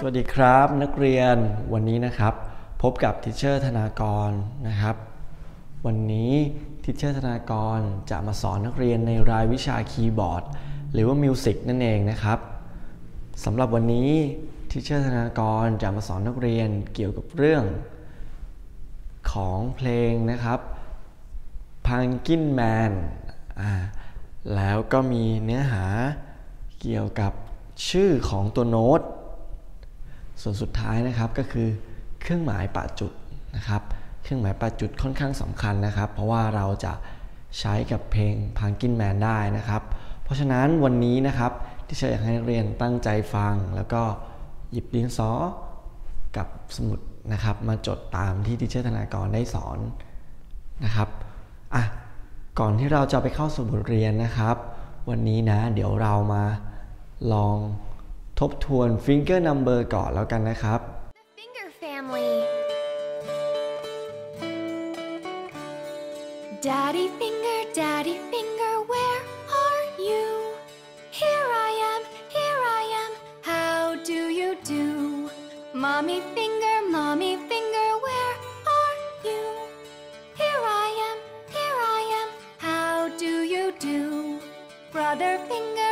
สวัสดีครับนักเรียนวันนี้นะครับ พบกับ teacher ธนากรนะครับ วันนี้ teacher ธนากรจะมาสอนนักเรียนในรายวิชาคีย์บอร์ด หรือว่า music นั่นเองนะครับสำหรับวันนี้ teacher ธนากรจะมาสอนนักเรียนเกี่ยวกับเรื่อง ของเพลงนะครับ Pumpkin Man อ่าแล้วก็มีเนื้อหาเกี่ยวกับชื่อของตัวโน้ต ส่วนสุดท้ายนะครับก็คือเครื่องหมายปะจุดนะครับ เครื่องหมายปะจุดค่อนข้างสำคัญนะครับ เพราะว่าเราจะใช้กับเพลง Pumpkin Man ได้นะครับ เพราะฉะนั้นวันนี้นะครับที่เชยอยากให้นักเรียนตั้งใจฟัง แล้วก็หยิบดินสอกับสมุดนะครับ มาจดตามที่ทิเชอร์ธนากรได้สอนนะครับอะก่อนที่เราจะไปเข้าสู่บทเรียนนะครับ วันนี้นะ เดี๋ยวเรามาลอง ทบทวน finger number ก่อนแล้วกันนะครับ Finger Family. Daddy Finger, Daddy Finger, where are you? Here I am, here I am, how do you do? Mommy Finger, Mommy Finger, where are you? Here I am, here I am, how do you do? Brother Finger,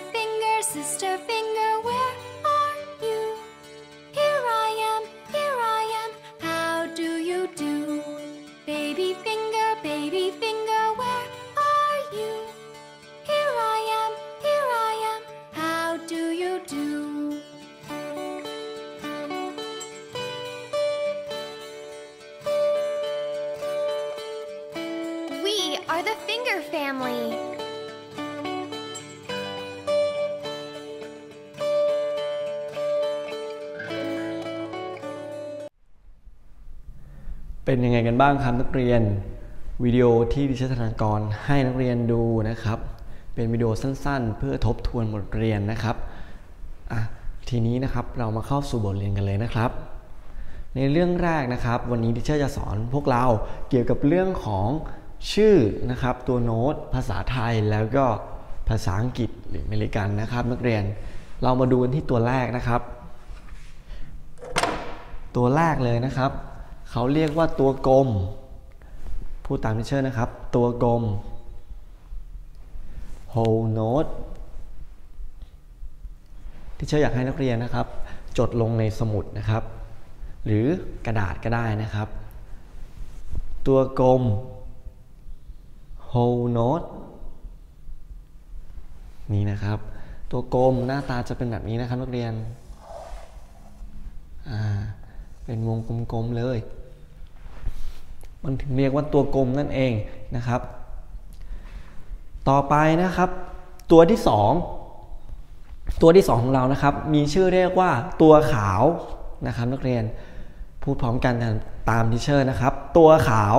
finger, sister finger, where เป็นยังไงกันบ้างครับนักเรียนวิดีโอที่ดิฉันธนากรให้นักเรียนดูนะครับ เป็นวิดีโอสั้นๆ เพื่อทบทวนบทเรียนนะครับทีนี้นะครับเรามาเข้าสู่บทเรียนกันเลยนะครับ ในเรื่องแรกนะครับ วันนี้ดิฉันจะสอนพวกเราเกี่ยวกับเรื่องของชื่อนะครับ ตัวโน้ตภาษาไทยแล้วก็ภาษาอังกฤษหรืออเมริกันนะครับ นักเรียนเรามาดูกันที่ตัวแรกนะครับ ตัวแรกเลยนะครับ เขาเรียกว่าตัวกลม พูดตามที่เชิญนะครับ ตัวกลม whole note ที่เชิญอยากให้นักเรียนนะครับ จดลงในสมุดนะครับ หรือกระดาษก็ได้นะครับ ตัวกลม whole note นี่นะครับ ตัวกลมหน้าตาจะเป็นแบบนี้นะครับนักเรียนอ่า เป็นวงกลมๆเลย มันถึงเรียกว่าตัวกลมนั่นเองนะครับ ต่อไปนะครับ ตัวที่สองตัวที่สองของเรานะครับ มีชื่อเรียกว่าตัวขาวนะครับนักเรียนพูดพร้อมกันตามทิเชอร์นะครับ ตัวขาว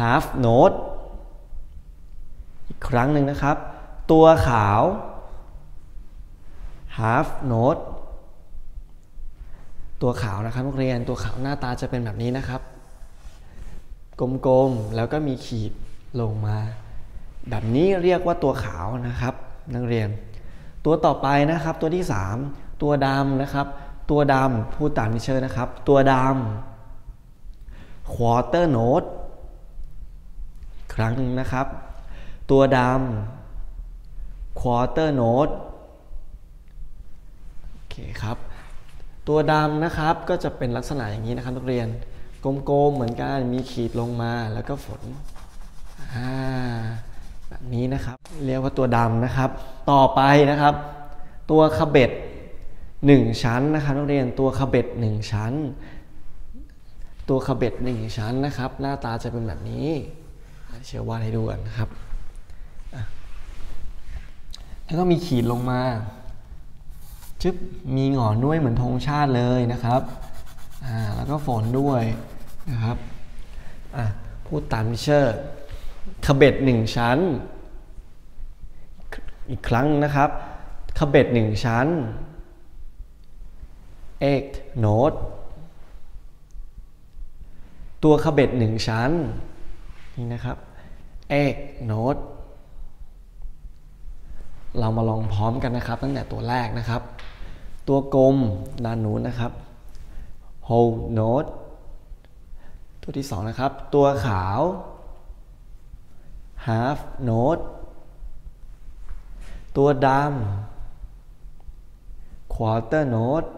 half note อีกครั้งหนึ่งนะครับ ตัวขาว half note ตัวขาวนะครับนักเรียนตัวขาวหน้าตาจะเป็นแบบนี้นะครับ กลมๆแล้วก็มีขีดลงมา แบบนี้เรียกว่าตัวขาวนะครับ นักเรียน ตัวต่อไปนะครับตัวที่ 3 ตัวดำนะครับ ตัวดำพูดตามที่เชิญนะครับ ตัวดำ quarter note ครั้งหนึ่งนะครับ ตัวดำ quarter note โอเคครับ ตัวดำนะครับก็จะเป็นลักษณะอย่างนี้นะครับนักเรียนกลมๆเหมือนกันมีขีดลงมาแล้วก็ฝนแบบนี้นะครับเรียกว่าตัวดำนะครับ ต่อไปนะครับ ตัวขบเบ็ดหนึ่งชั้นนะครับนักเรียนตัวขบเบ็ดหนึ่งชั้น ตัวขบเบ็ดหนึ่งชั้นนะครับ หน้าตาจะเป็นแบบนี้เชื่อว่าให้ดูกันนะครับแล้วก็มีขีดลงมา จึ๊บมีหงอนด้วยเหมือนธงชาติเลยนะครับอ่าแล้วก็ฝนด้วยนะครับอะพูดตามเชอร์ขบเบ็ดหนึ่งชั้น อีกครั้งนะครับขบเบ็ดหนึ่งชั้น eight note ตัวขบเบ็ดหนึ่งชั้นนี่นะครับ egg note เรามาลองพร้อมกันนะครับ ตั้งแต่ตัวแรกนะครับ ตัวกลมด้านนู้นนะครับ whole note ตัวที่สองนะครับ ตัวขาว half note ตัวดำ quarter note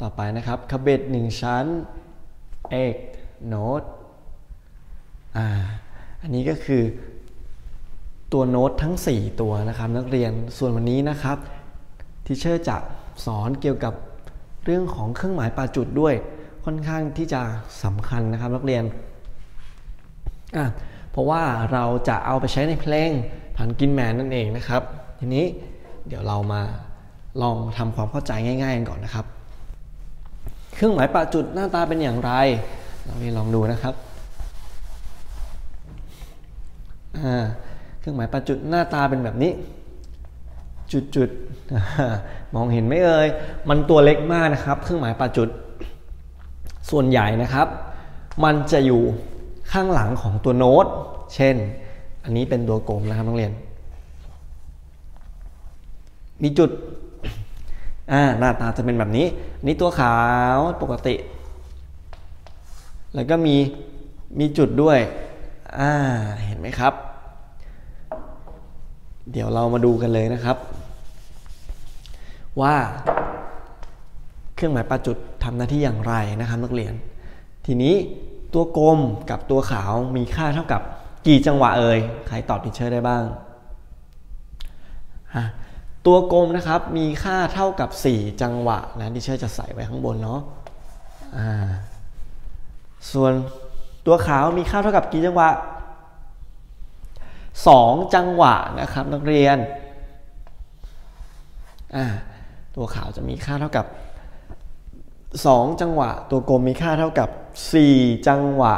ต่อไปนะครับเขบ็ตหนึ่งชั้น eighth note อ่า อันนี้ก็คือตัวโน้ตทั้ง 4 ตัวนะครับนักเรียน ส่วนวันนี้นะครับ teacher จะสอนเกี่ยวกับเรื่องของเครื่องหมายประจุดด้วยค่อนข้างที่จะสำคัญนะครับนักเรียนอะเพราะว่าเราจะเอาไปใช้ในเพลงพันกินแมนนั่นเองนะครับ ทีนี้เดี๋ยวเรามาลองทำความเข้าใจง่ายๆกันก่อนนะครับ เครื่องหมายปลาจุดหน้าตาเป็นอย่างไร เราไปลองดูนะครับเครื่องหมายปลาจุดหน้าตาเป็นแบบนี้ จุดๆมองเห็นไหมเอ่ยมันตัวเล็กมากนะครับ เครื่องหมายปลาจุด ส่วนใหญ่นะครับ มันจะอยู่ข้างหลังของตัวโน้ต เช่น อันนี้เป็นตัวกลมนะครับนักเรียน มีจุดหน้าตาจะเป็นแบบนี้ นี่ตัวขาวปกติ แล้วก็มีมีจุดด้วย เห็นไหมครับ เดี๋ยวเรามาดูกันเลยนะครับ ว่าเครื่องหมายประจุดทำหน้าที่อย่างไรนะครับนักเรียน ทีนี้ตัวกลมกับตัวขาวมีค่าเท่ากับกี่จังหวะเอ่ยใครตอบ teacher ได้บ้างตัวกลมนะครับมีค่าเท่ากับ 4 จังหวะนะ teacher จะใส่ไว้ข้างบนเนาะส่วนตัวขาวมีค่าเท่ากับกี่จังหวะ 2 จังหวะนะครับนักเรียนอ่า ตัวขาวจะมีค่าเท่ากับ 2 จังหวะ ตัวกลมมีค่าเท่ากับ 4 จังหวะ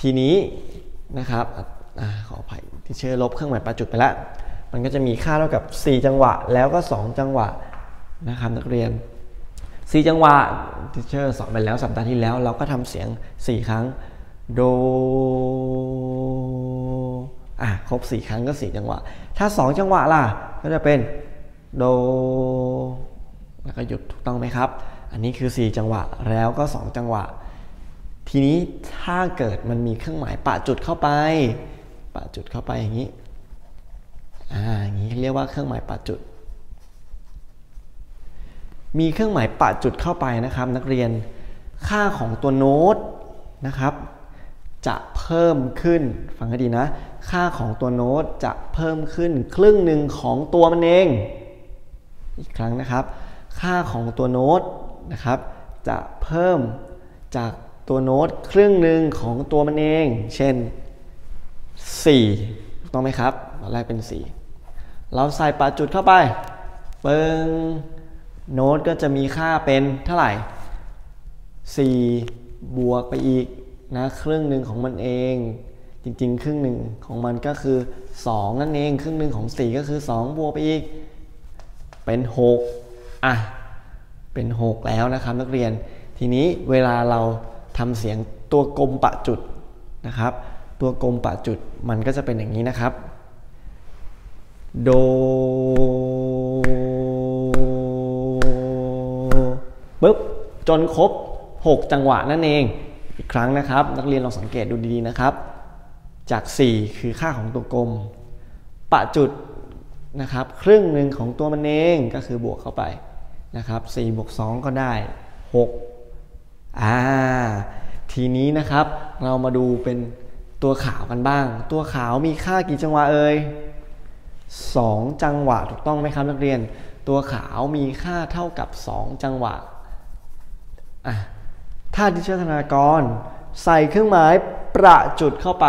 ทีนี้นะครับอขออภัยที่เชื่อลบเครื่องหมายประจุดไปแล้ว มันก็จะมีค่าเท่ากับ 4 จังหวะ แล้วก็ 2 จังหวะนะครับนักเรียน 4 จังหวะที่เชื่อสอนไปแล้วสัปดาห์ที่แล้ว เราก็ทำเสียง 4 ครั้งโดอะครบ 4 ครั้งก็ 4 จังหวะ ถ้า 2 จังหวะล่ะ ก็จะเป็น โด แล้วก็หยุดถูกต้องไหมครับ อันนี้คือ 4 จังหวะแล้วก็ 2 จังหวะ ทีนี้ถ้าเกิดมันมีเครื่องหมายปะจุดเข้าไป ปะจุดเข้าไปอย่างนี้ อ่าอย่างนี้เรียกว่าเครื่องหมายปะจุด มีเครื่องหมายปะจุดเข้าไปนะครับ นักเรียนค่าของตัวโน้ตนะครับ จะเพิ่มขึ้นฟังให้ดีนะ ค่าของตัวโน้ตจะเพิ่มขึ้น ครึ่งหนึ่งของตัวมันเอง อีกครั้งนะครับ ค่าของตัวโน้ตนะครับ จะเพิ่มจากตัวโน้ตครึ่งหนึ่งของตัวมันเอง เช่น 4 ต้องไหมครับตอนแรกเป็น 4 เราใส่ปาจุดเข้าไปเปิงโน้ตก็จะมีค่าเป็นเท่าไหร่ 4 บวกไปอีกนะครึ่งหนึ่งของมันเอง จริงๆ ครึ่งหนึ่งของมันก็คือ 2 นั่นเอง ครึ่งหนึ่งของ 4 ก็คือ 2 บวกไปอีก เป็น6อะเป็น 6 แล้วนะครับนักเรียน ทีนี้เวลาเราทำเสียงตัวกลมปะจุดนะครับ ตัวกลมปะจุดมันก็จะเป็นอย่างนี้นะครับ โดปึ๊บจนครบ 6 จังหวะนั่นเอง อีกครั้งนะครับ นักเรียนลองสังเกตดูดีๆนะครับ จาก 4 คือค่าของตัวกลม ปะจุด นะครับครึ่งหนึ่งของตัวมันเองก็คือบวกเข้าไปนะครับ4บวก2ก็ได้ 6 อ่า ทีนี้นะครับเรามาดูเป็นตัวขาวกันบ้าง ตัวขาวมีค่ากี่จังหวะเอ่ย2 จังหวะถูกต้องไหมครับนักเรียน ตัวขาวมีค่าเท่ากับ 2 จังหวะอะถ้าดิจิทัลธนากร ใส่เครื่องหมายประจุดเข้าไป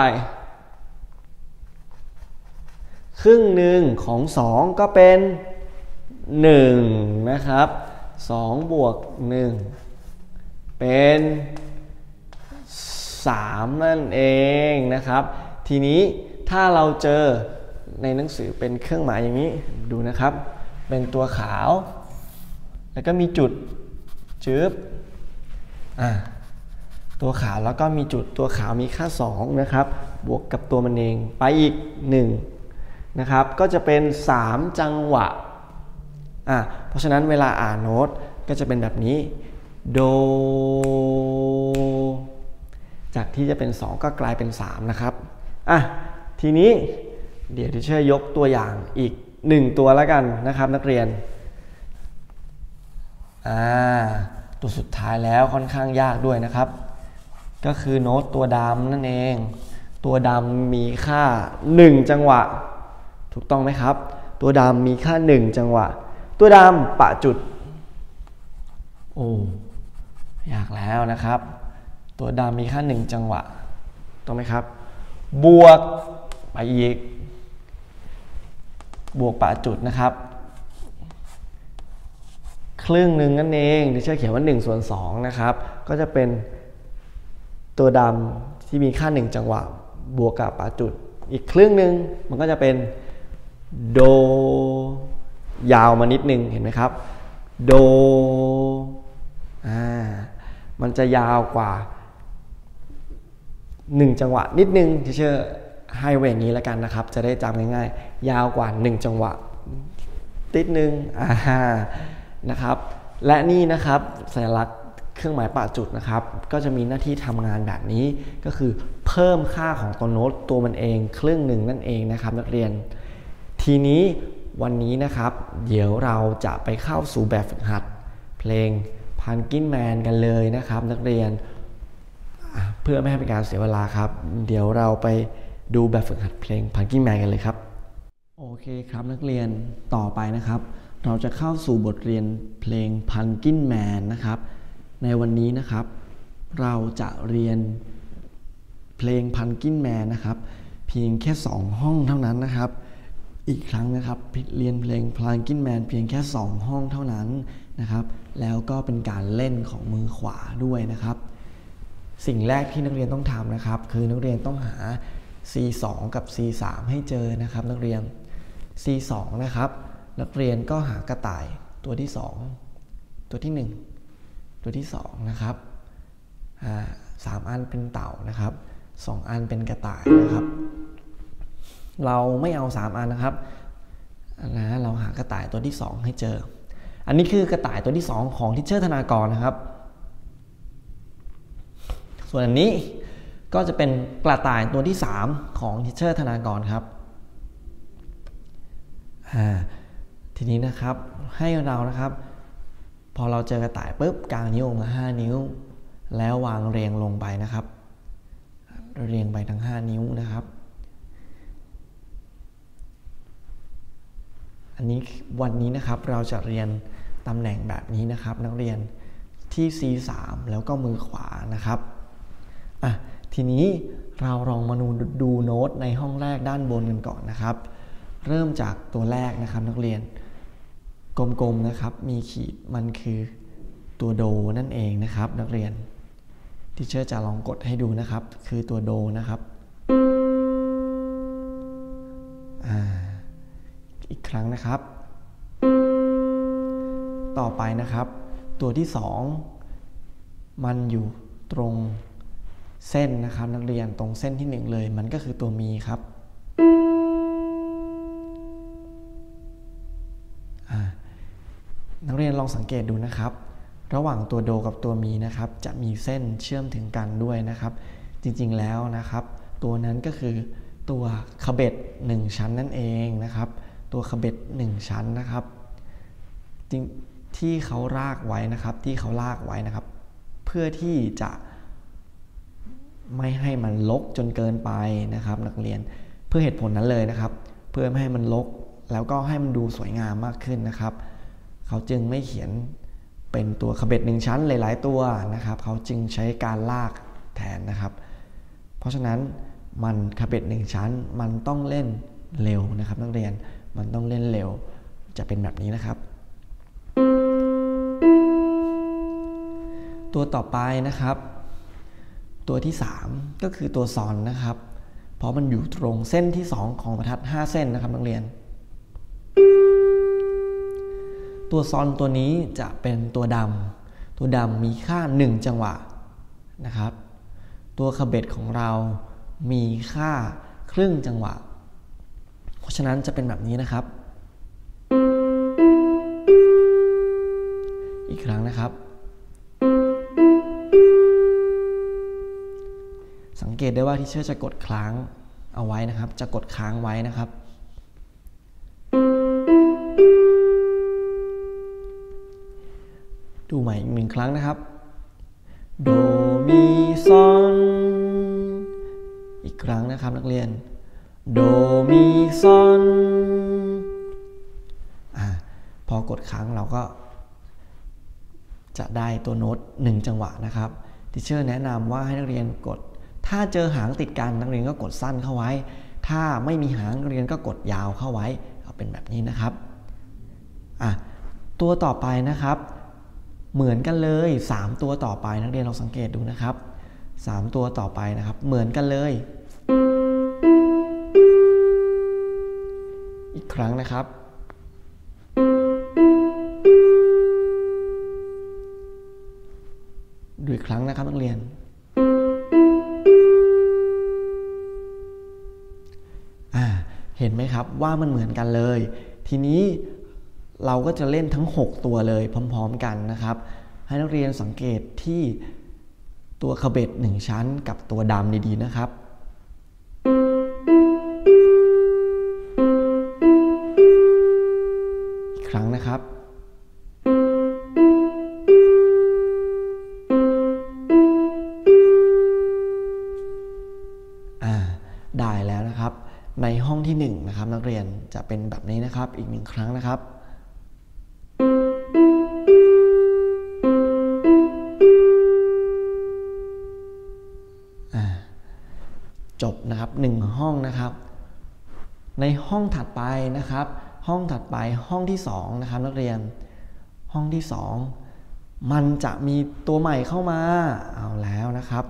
ครึ่งหนึ่งของ 2 ก็เป็น 1 นะครับ2บวก 1 เป็น 3 นั่นเองนะครับ ทีนี้ถ้าเราเจอในหนังสือเป็นเครื่องหมายอย่างนี้ดูนะครับ เป็นตัวขาว แล้วก็มีจุดจืบอ่าตัวขาวแล้วก็มีจุดตัวขาวมีค่า 2 นะครับ บวกกับตัวมันเองไปอีก 1 นะครับ ก็จะเป็น 3 จังหวะอะเพราะฉะนั้นเวลาอ่านโน้ตก็จะเป็นแบบนี้ โด จากที่จะเป็น 2 ก็กลายเป็น 3 นะครับอะทีนี้เดี๋ยวที่เชื่อยกตัวอย่างอีก 1 ตัวแล้วกันนะครับนักเรียนอ่าตัวสุดท้ายแล้วค่อนข้างยากด้วยนะครับ ก็คือโน้ตตัวดำนั่นเอง ตัวดำมีค่า 1 จังหวะ ถูกต้องไหมครับ ตัวดำมีค่า 1 จังหวะ ตัวดำปะจุด โอ้ยากแล้วนะครับ ตัวดำมีค่า 1 จังหวะต้องไหมครับ บวกไปอีก บวกปะจุดนะครับ ครึ่งหนึ่งนั่นเองที่เชื่อเขียนว่า1ส่วน2นะครับ ก็จะเป็นตัวดำที่มีค่า 1 จังหวะ บวกกับปะจุด อีกครึ่งหนึ่งมันก็จะเป็น โด ยาวมานิดนึงเห็นไหมครับ โดอ่ามันจะยาวกว่า1จังหวะนิดนึงที่เชื่อให้เวอย่างนี้แล้วกันนะครับ จะได้จำง่ายๆ ยาวกว่า1จังหวะติดนึงอ่านะครับ และนี่นะครับสัญลักษณ์เครื่องหมายปะจุดนะครับ ก็จะมีหน้าที่ทำงานแบบนี้ก็คือเพิ่มค่าของตัวโน้ตตัวมันเองครึ่งหนึ่งนั่นเองนะครับ นักเรียน ทีนี้วันนี้นะครับ เดี๋ยวเราจะไปเข้าสู่แบบฝึกหัด เพลงพันกินแมนกันเลยนะครับ นักเรียนเพื่อไม่ให้เป็นการเสียเวลาครับ เดี๋ยวเราไปดูแบบฝึกหัดเพลงพันกินแมนกันเลยครับ โอเคครับนักเรียนต่อไปนะครับ เราจะเข้าสู่บทเรียนเพลงพันกินแมนนะครับ ในวันนี้นะครับ เราจะเรียนเพลงพันกินแมนนะครับ เพียงแค่ 2 ห้องเท่านั้นนะครับ อีกครั้งนะครับเรียนเพลงพลานกินแมนเพียงแค่ 2 ห้องเท่านั้นนะครับ แล้วก็เป็นการเล่นของมือขวาด้วยนะครับ สิ่งแรกที่นักเรียนต้องทำนะครับ คือนักเรียนต้องหา C2 กับ C3 ให้เจอนะครับ นักเรียน C2 นะครับ นักเรียนก็หากระต่ายตัวที่ 2 ตัวที่ 1 ตัวที่ 2 นะครับสามอันเป็นเต่านะครับสองอันเป็นกระต่ายนะครับ เราไม่เอา 3 อันนะครับนะเราหากระต่ายตัวที่ 2 ให้เจอ อันนี้คือกระต่ายตัวที่ 2 ของทิเชอร์ธนากรนะครับ ส่วนอันนี้ก็จะเป็นกระต่ายตัวที่ 3 ของทิเชอร์ธนากรครับทีนี้นะครับให้เรานะครับ พอเราเจอกระต่ายปุ๊บกางนิ้วมา5นิ้ว แล้ววางเรียงลงไปนะครับ เรียงไปทั้ง 5 นิ้วนะครับ อันนี้วันนี้นะครับเราจะเรียนตำแหน่งแบบนี้นะครับ นักเรียนที่ C3 แล้วก็มือขวานะครับอะทีนี้เราลองมาดูดูโน้ตในห้องแรกด้านบนกันก่อนนะครับ เริ่มจากตัวแรกนะครับนักเรียนกลมๆนะครับมีขีดมันคือตัวโดนั่นเองนะครับ นักเรียนที่เชื่อจะลองกดให้ดูนะครับ คือตัวโดนะครับ อีกครั้งนะครับ ต่อไปนะครับ ตัวที่ 2 มันอยู่ตรงเส้นนะครับ นักเรียนตรงเส้นที่ 1 เลย มันก็คือตัวมีครับนักเรียนลองสังเกตดูนะครับ ระหว่างตัวโดกับตัวมีนะครับ จะมีเส้นเชื่อมถึงกันด้วยนะครับ จริงๆแล้วนะครับ ตัวนั้นก็คือตัวขบเบ็ด1ชั้นนั่นเองนะครับ ตัวขบเบ็ด1 ชั้นนะครับจริงที่เขาลากไว้นะครับที่เขาลากไว้นะครับ เพื่อที่จะไม่ให้มันลกจนเกินไปนะครับ นักเรียนเพื่อเหตุผลนั้นเลยนะครับ เพื่อไม่ให้มันลกแล้วก็ให้มันดูสวยงามมากขึ้นนะครับ เขาจึงไม่เขียนเป็นตัวขบเบ็ดหนึ่งชั้นหลาย ๆ ตัวนะครับ เขาจึงใช้การลากแทนนะครับ เพราะฉะนั้นมันขบเบ็ดหนึ่งชั้นมันต้องเล่นเร็วนะครับ นักเรียน มันต้องเล่นเร็ว จะเป็นแบบนี้นะครับ ตัวต่อไปนะครับ ตัวที่ 3 ก็คือตัวซอนนะครับ เพราะมันอยู่ตรงเส้นที่ 2 ของบรรทัด 5 เส้นนะครับนักเรียน ตัวซอนตัวนี้จะเป็นตัวดำตัวดำมีค่า 1 จังหวะนะครับ ตัวขบเบ็ดของเรามีค่าครึ่งจังหวะ เพราะฉะนั้นจะเป็นแบบนี้นะครับ อีกครั้งนะครับ สังเกตได้ว่าที่เชื่อจะกดค้างเอาไว้นะครับ จะกดค้างไว้นะครับ ดูใหม่อีกหนึ่งครั้งนะครับ โด มี ซอน อีกครั้งนะครับนักเรียน โดมีซอนอ่าพอกดค้างเราก็ จะได้ตัวโน้ตหนึ่งจังหวะนะครับทิเชอร์แนะนำว่าให้นักเรียนกด ถ้าเจอหางติดกันนักเรียนก็กดสั้นเข้าไว้ ถ้าไม่มีหางนักเรียนก็กดยาวเข้าไว้เอาเป็นแบบนี้นะครับอะตัวต่อไปนะครับ เหมือนกันเลย 3 ตัวต่อไปนักเรียนลองสังเกตดูนะครับ 3 ตัวต่อไปนะครับ เหมือนกันเลย อีกครั้งนะครับ ดูอีกครั้งนะครับนักเรียนอ่าเห็นไหมครับว่ามันเหมือนกันเลย ทีนี้เราก็จะเล่นทั้ง 6 ตัวเลยพร้อมๆกันนะครับ ให้นักเรียนสังเกตที่ตัวขบเบ็ด1ชั้นกับตัวดำดีๆนะครับ ครั้งนะครับอ่าได้แล้วนะครับ ในห้องที่1นนะครับนักเรียนจะเป็นแบบนี้นะครับอีกหนึ่งครั้งนะครับอ่าจบนะครับหนึ่งห้องนะครับ ในห้องถัดไปนะครับ ห้องถัดไปห้องที่2นะครับนักเรียนห้องที่ 2 มันจะมีตัวใหม่เข้ามาเอาแล้วนะครับ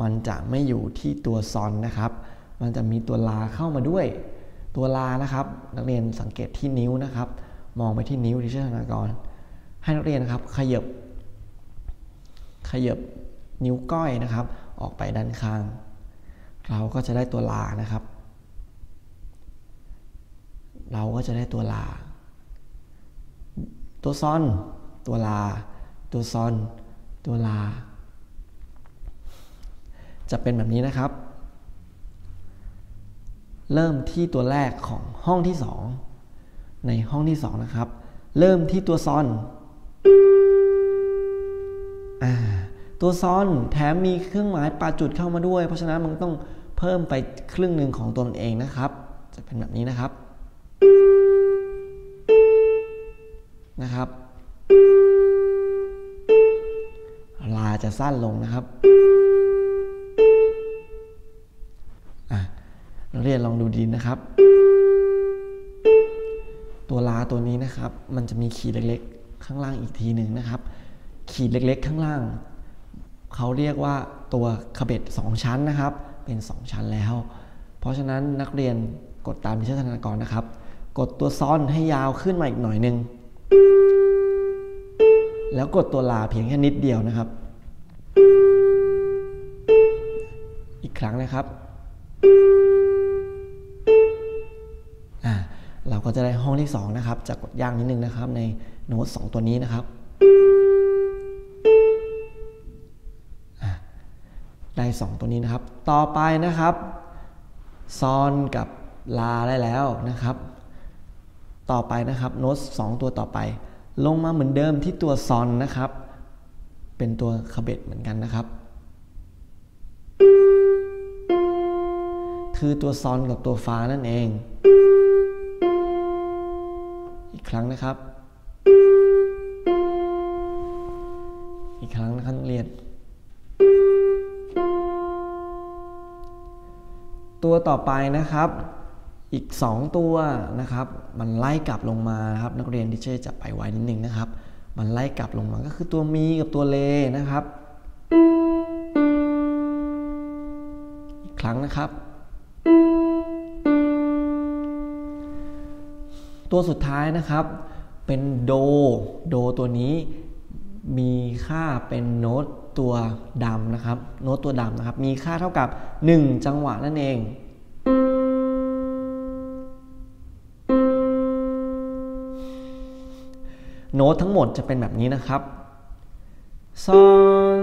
มันจะไม่อยู่ที่ตัวซอนนะครับ มันจะมีตัวลาเข้ามาด้วย ตัวลานะครับ นักเรียนสังเกตที่นิ้วนะครับ มองไปที่นิ้วที่เชื่อธนากร ให้นักเรียนนะครับขยับขยับนิ้วก้อยนะครับ ออกไปด้านข้าง เราก็จะได้ตัวลานะครับ เราก็จะได้ตัวลา ตัวซอน ตัวลา ตัวซอน ตัวลา จะเป็นแบบนี้นะครับ เริ่มที่ตัวแรกของห้องที่2ในห้องที่2นะครับ เริ่มที่ตัวซอนอตัวซอนแถมมีเครื่องหมายปาจุดเข้ามาด้วย เพราะฉะนั้นมันต้องเพิ่มไปครึ่งหนึ่งของตัวมันเองนะครับ จะเป็นแบบนี้นะครับ นะครับ ลาจะสั้นลงนะครับอะนักเรียนลองดูดีนะครับ ตัวลาตัวนี้นะครับ มันจะมีขีดเล็กๆ ข้างล่างอีกทีหนึ่งนะครับ ขีดเล็กๆ ข้างล่าง เขาเรียกว่าตัวขบเบ็ด2ชั้นนะครับ เป็น 2 ชั้นแล้ว เพราะฉะนั้นนักเรียนกดตามที่เชื่อธนากรนะครับ กดตัวซ้อนให้ยาวขึ้นมาอีกหน่อยนึง แล้วกดตัวลาเพียงแค่นิดเดียวนะครับ อีกครั้งนะครับอ่าเราก็จะได้ห้องที่2นะครับจะกกดย่างนิดนึงนะครับ ในโน้ตสตัวนี้นะครับอ่าได้ 2 ตัวนี้นะครับ ต่อไปนะครับซอนกับลาได้แล้วนะครับ ต่อไปนะครับโน้ต2ตัวต่อไป ลงมาเหมือนเดิมที่ตัวซอนนะครับ เป็นตัวคาเบ็ดเหมือนกันนะครับ คือตัวซอนกับตัวฟ้านั่นเอง อีกครั้งนะครับ อีกครั้งนะครับเรียนตัวต่อไปนะครับ อีก 2 ตัวนะครับ มันไล่กลับลงมาครับนักเรียนที่เช่จะไปไว้นิดนึงนะครับ มันไล่กลับลงมาก็คือตัวมีกับตัวเลนะครับ อีกครั้งนะครับ ตัวสุดท้ายนะครับเป็นโด โดตัวนี้มีค่าเป็นโน้ตตัวดำนะครับ โน้ตตัวดำนะครับ มีค่าเท่ากับ 1 จังหวะนั่นเอง โน้ตทั้งหมดจะเป็นแบบนี้นะครับซอน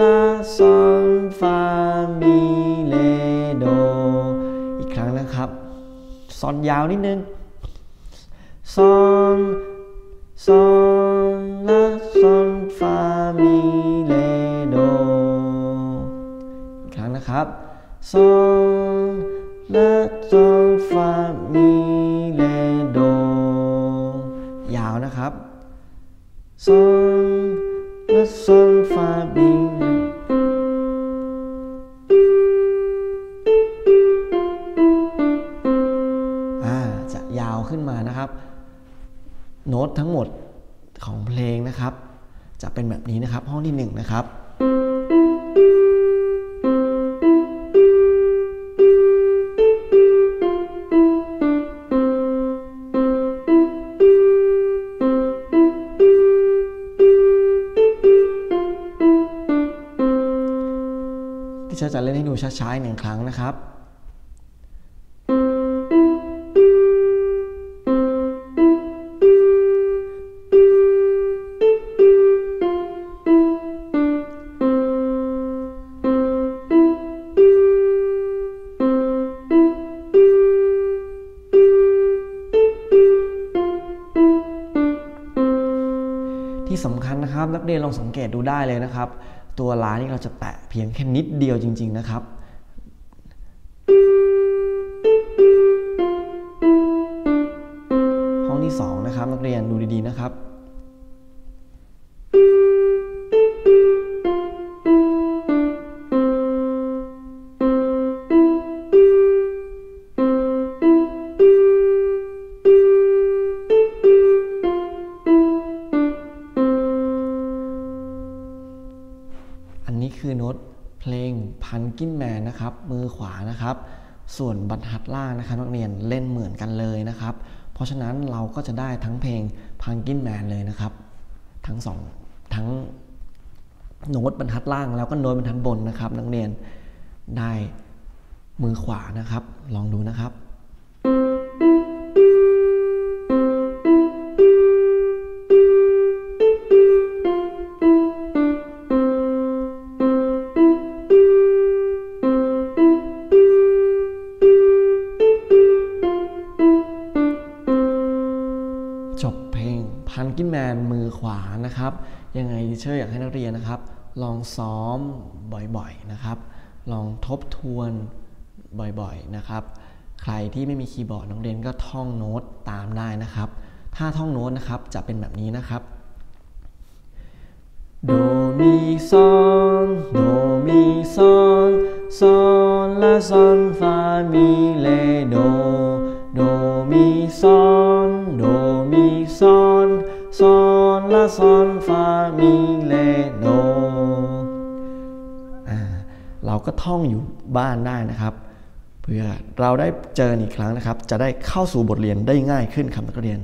ลาซอนฟามีเลโดอีกครั้งนะครับซอนยาวนิดนึงซอนซอนลาซอนฟามีเลโดอีกครั้งนะครับซอนลาซอนฟา ซอนลาซอนฟามีอ่าจะยาวขึ้นมานะครับ โน้ตทั้งหมดของเพลงนะครับ จะเป็นแบบนี้นะครับ ห้องที่หนึ่งนะครับ ช้าๆหนึ่งครั้งนะครับที่สำคัญนะครับนักเรียนลองสังเกตดูได้เลยนะครับ ตัวลานี่เราจะแตะเพียงแค่นิดเดียวจริง ๆ นะครับ นี้คือโน้ตเพลงพันกินแมนนะครับ มือขวานะครับ ส่วนบรรทัดล่างนะครับนักเรียนเล่นเหมือนกันเลยนะครับ เพราะฉะนั้นเราก็จะได้ทั้งเพลงพันกินแมนเลยนะครับ ทั้งสองทั้งโน้ตบรรทัดล่างแล้วก็โน้ตบรรทัดบนนะครับ นักเรียนได้มือขวานะครับ ลองดูนะครับ เชอร์อยากให้นักเรียนนะครับ ลองซ้อมบ่อยๆนะครับ ลองทบทวนบ่อยๆนะครับ ใครที่ไม่มีคีย์บอร์ดนักเรียนก็ท่องโน้ตตามได้นะครับ ถ้าท่องโน้ตนะครับจะเป็นแบบนี้นะครับโดมีซอนโดมีซอนซอนลาซอนฟามีเรโดโดมีซอน อนลาซอนฟามีเรโดเราก็ท่องอยู่บ้านได้นะครับ เพื่อเราได้เจออีกครั้งนะครับ จะได้เข้าสู่บทเรียนได้ง่ายขึ้นครับนักเรียน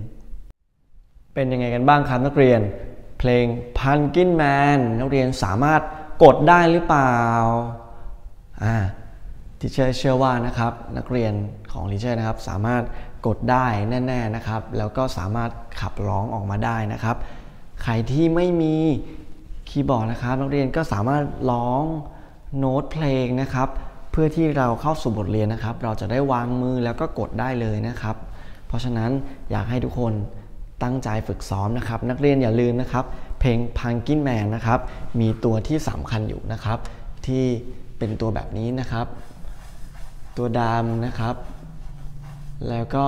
เป็นยังไงกันบ้างครับนักเรียน เพลง Pumpkin Man นักเรียนสามารถกดได้หรือเปล่าอ่า teacher เชื่อว่านะครับนักเรียนของ teacher นะครับสามารถกดได้แน่ ๆนะครับ แล้วก็สามารถขับร้องออกมาได้นะครับ ใครที่ไม่มีคีย์บอร์ดนะครับ นักเรียนก็สามารถร้องโน้ตเพลงนะครับ เพื่อที่เราเข้าสู่บทเรียนนะครับ เราจะได้วางมือแล้วก็กดได้เลยนะครับ เพราะฉะนั้นอยากให้ทุกคนตั้งใจฝึกซ้อมนะครับ นักเรียนอย่าลืมนะครับ เพลง Pumpkin Man นะครับ มีตัวที่สำคัญอยู่นะครับ ที่เป็นตัวแบบนี้นะครับ ตัวดำนะครับ แล้วก็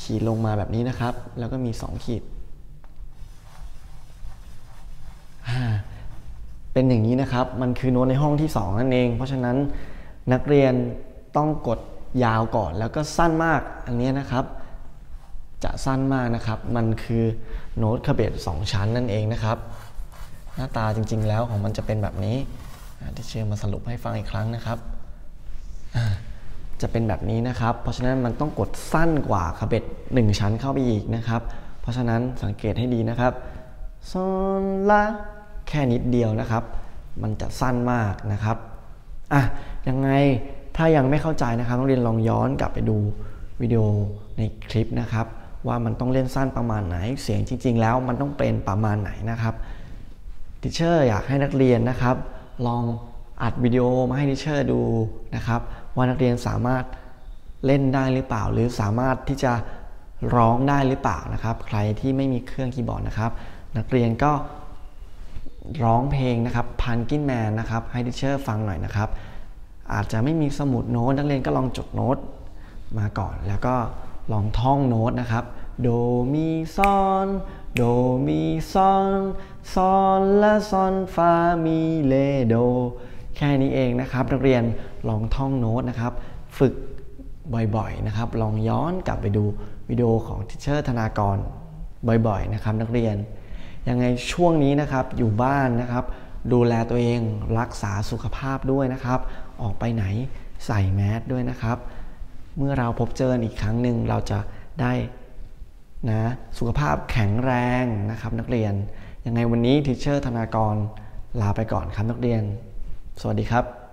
ขีดลงมาแบบนี้นะครับ แล้วก็มี 2 ขีดอ่า เป็นอย่างนี้นะครับ มันคือโน้ตในห้องที่ 2 นั่นเอง เพราะฉะนั้นนักเรียนต้องกดยาวก่อนแล้วก็สั้นมากอันนี้นะครับ จะสั้นมากนะครับ มันคือโน้ตคาเบตสองชั้นนั่นเองนะครับ หน้าตาจริง ๆ แล้วของมันจะเป็นแบบนี้ที่เชื่อมาสรุปให้ฟังอีกครั้งนะครับ จะเป็นแบบนี้นะครับ เพราะฉะนั้นมันต้องกดสั้นกว่าคาเบตหนึ่งชั้นเข้าไปอีกนะครับ เพราะฉะนั้นสังเกตให้ดีนะครับซอนละ แค่นิดเดียวนะครับ มันจะสั้นมากนะครับอะยังไงถ้ายังไม่เข้าใจนะครับต้องเรียนลองย้อนกลับไปดูวิดีโอในคลิปนะครับ ว่ามันต้องเล่นสั้นประมาณไหน เสียงจริง ๆ แล้วมันต้องเป็นประมาณไหนนะครับ teacher อยากให้นักเรียนนะครับ ลองอัดวิดีโอมาให้ teacher ดูนะครับ ว่านักเรียนสามารถเล่นได้หรือเปล่า หรือสามารถที่จะร้องได้หรือเปล่านะครับ ใครที่ไม่มีเครื่องคีย์บอร์ดนะครับ นักเรียนก็ ร้องเพลงนะครับ Pumpkin Man นะครับให้ teacher ฟังหน่อยนะครับ อาจจะไม่มีสมุดโน้ตนักเรียนก็ลองจดโน้ตมาก่อน แล้วก็ลองท่องโน้ตนะครับโดมีซอนโดมีซอนซอนละซอนฟามีเลโดแค่นี้เองนะครับนักเรียนลองท่องโน้ตนะครับ ฝึกบ่อยๆนะครับ ลองย้อนกลับไปดูวิดีโอของทิเชอร์ธนากรบ่อยๆนะครับ นักเรียน ยังไงช่วงนี้นะครับอยู่บ้านนะครับ ดูแลตัวเองรักษาสุขภาพด้วยนะครับ ออกไปไหนใส่แมสด้วยนะครับ เมื่อเราพบเจออีกครั้งหนึ่งเราจะได้นะสุขภาพแข็งแรงนะครับ นักเรียนยังไงวันนี้ทิเชอร์ธนากรลาไปก่อนครับนักเรียน สวัสดีครับ